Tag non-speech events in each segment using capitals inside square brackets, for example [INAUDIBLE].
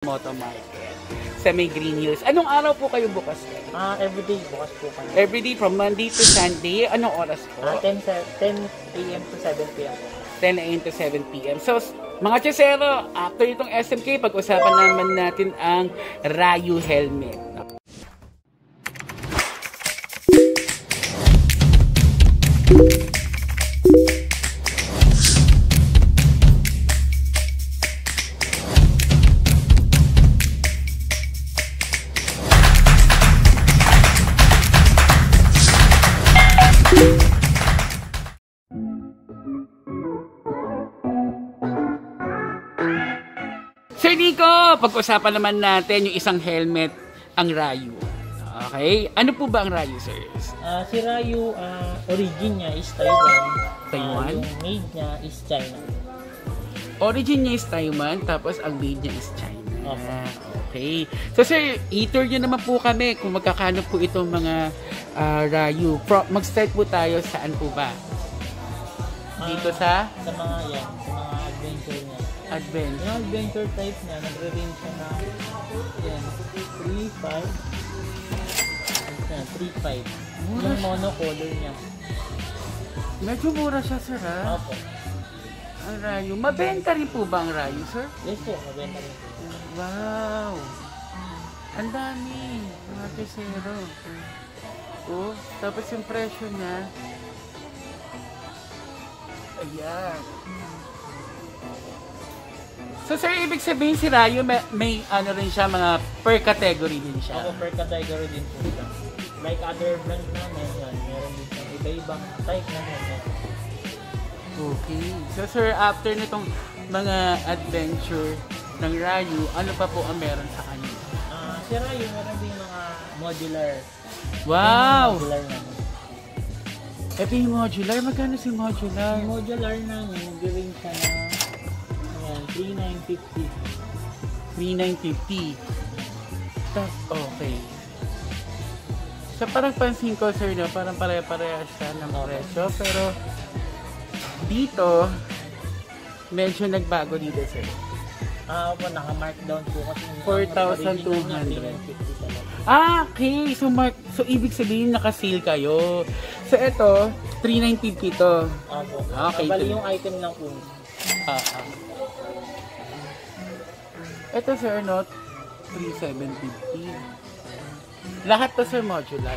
Moto Market sa may Green Hills. Anong araw po kayo bukas? Ah, everyday bukas po kami. Everyday from Monday to Sunday. Anong oras Ah, po? 10, se- 10 a.m. to 7 p.m. 10 a.m. to 7 p.m. So, s- mga Chesero, after itong SMK, pag-usapan naman natin ang Rayu helmet. Sir Nico, pag-usapan naman natin yung isang helmet, ang Rayu. Okay? Ano po ba ang Rayu, sir? Ah, si Rayu, ah, origin niya is Taiwan. Taiwan? Ah, yung made niya is China. Origin niya is Taiwan, tapos ang made niya is China. Opo. Okay. So sir, itour nyo naman po kami kung magkakano po itong mga ah, Rayu. Pro- mag-start po tayo saan po ba? Dito sa Sa mga yan, sa mga adventure. Yung adventure type niya, nagre-range siya na yan, 3.5 yan, 3.5 Mura Yung siya. monocolor niya. Medyo mura siya, sir, ha? Opo. Ang Rayu. Mabenta rin po ba ang Rayu, sir? Yes po, mabenta rin po. Wow! Ang dami! Mga tesero. Oh, tapos yung presyo niya. Ayan. So sir, ibig sabihin si Rayo may, may ano rin siya, mga per category din siya. Ako per category din po siya. Like other brand namin, yan, meron din siyang iba-ibang type na helmet. Okay. So sir, after nitong mga adventure ng Rayo, ano pa po ang meron sa kanya? Ah, si Rayo, meron din mga modular. Wow! Yung modular namin. Ito yung modular. Magkano si modular? Ang modular namin, gawin siya na 3950. 3950. Tas, okay. So parang pansin ko sir no, parang pare-pareha siya ng presyo. Pero dito, medyo nagbago dito sir. Ah, po, naka-markdown po kasi. yung 4,200. original niya, 3950 talaga. Ah, okay. So, mark, so ibig sabihin naka-sale kayo. So ito, 3950 to. Okay, Ah, bali ito. yung item lang po. Ah, ah. Ito sir, no? 3750. Lahat to sir modular.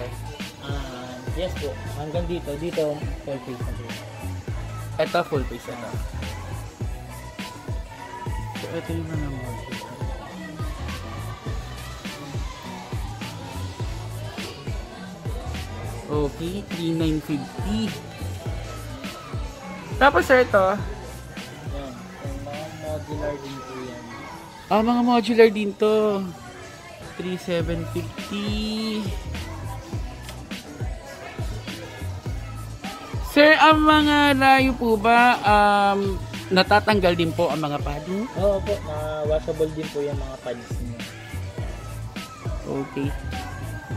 Ah, yes po. Hanggang dito, dito, full face na po. Ito full face na to. So, ito yung mga modular. Okay, 3950. Tapos sir, ito. Modular din po yan. Ah, mga modular din to. 3750. Sir, ang mga layo po ba, um, natatanggal din po ang mga padding? Oo po, washable din po yung mga pads niya. Okay.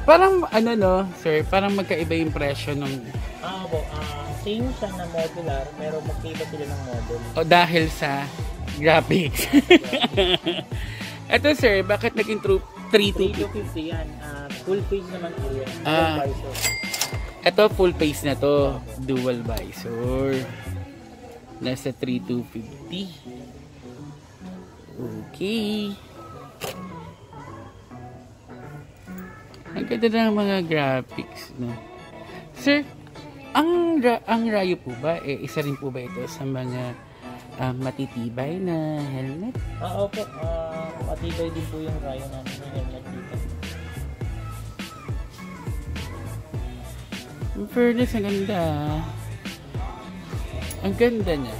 Parang, ano no, sir, parang magkaiba yung presyo ng, Ah, po. Ah, same siya na modular, pero magkaiba sila ng model. o dahil sa graphics. [LAUGHS] Ito sir, bakit naging true 3250? 3250 yan. Ah, full face naman po yan. Ah. Ito full face na to, dual visor. Nasa 3250. Okay. Ang ganda ng mga graphics, no? Sir, ang ra- ang Rayo po ba, eh, isa rin po ba ito sa mga ah, matitibay na helmet? Ah, opo. Ah, matibay din po yung rayo namin ng helmet dito. In fairness, ang ganda. ah. Ang ganda niya.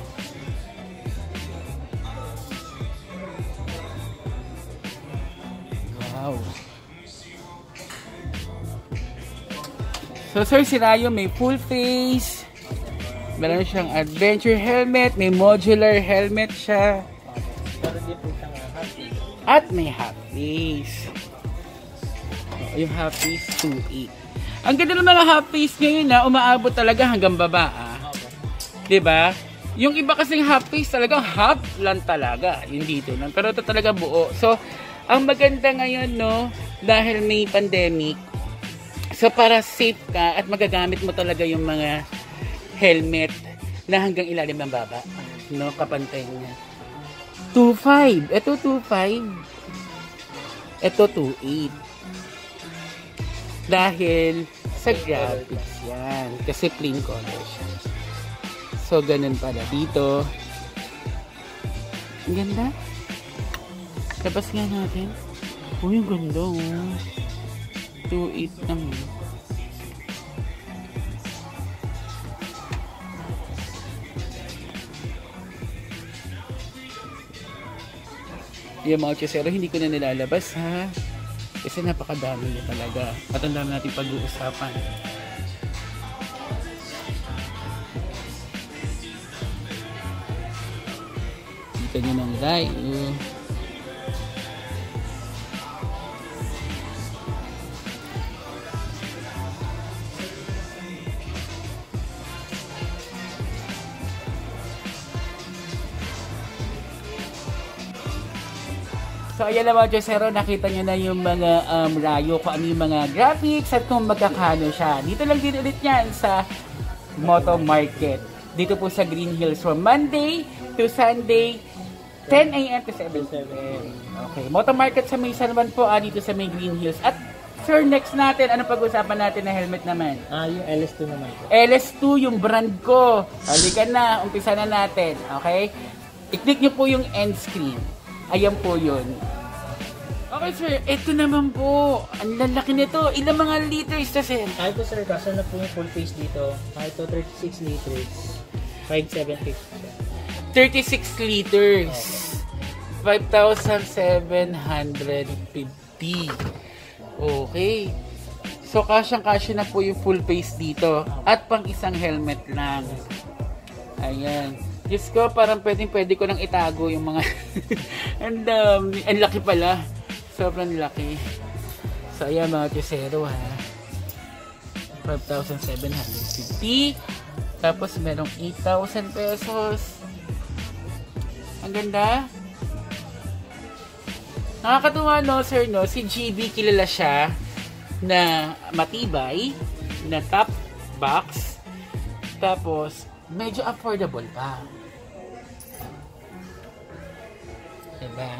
Wow. So, Sir Sirayo, may full face. Meron siyang adventure helmet. May modular helmet siya. Ah. At may half face. Oh, Yung half face, 2.8. Ang ganda ng mga half face ngayon na umaabot talaga hanggang baba. Ah. Ba? Yung iba kasing half face talagang half lang talaga. Yung dito lang. Pero ito talaga buo. So, Ang maganda ngayon, no, dahil may pandemic, so para safe ka at magagamit mo talaga yung mga helmet na hanggang ilalim ng baba. No, kapantay niya. 2.5. Ito 2.5. Ito 2.8. Dahil sa graphics yan. Kasi plain color siya. So, ganun pala. Dito, ang ganda. Labas nga natin. Uy, ang ganda oh. 2.8 naman. Yung mga chesero, hindi ko na nilalabas ha. Kasi napakadami niya talaga. At ang dami natin pag-uusapan. Kita nyo ng live. So ayan naman Josero, nakita nyo na yung mga um, rayo, kung ano yung mga graphics at kung magkakano siya. Dito lang din ulit yan sa Moto Market. Dito po sa Green Hills from Monday to Sunday, 10 a.m. to 7 p.m. Okay, Moto Market sa may naman po, ah, dito sa may Green Hills. At sir, next natin, ano pag-usapan natin na helmet naman? Ah, yung LS2 naman po. LS2 yung brand ko. Halika na, umpisa na natin. Okay? I-click nyo po yung end screen. Ayan po yun. Okay sir, ito naman po. Ang lalaki nito. Ilang mga liters na sir? Ah, ito sir, kaso na po yung full face dito. Ah, ito 36 liters. 5,750. 36 liters. 5,750. Okay. So, kasyang-kasya na po yung full face dito. At pang isang helmet lang. Ayan. Diyos ko, parang pwedeng pwede ko nang itago yung mga... [LAUGHS] and um, ang laki pala. Sobrang laki. So, ayan mga kusero ha. 5,750. Tapos, merong 8,000 pesos. Ang ganda. Nakakatuwa no, sir, no? Si GB kilala siya na matibay, na top box, tapos medyo affordable pa. Diba?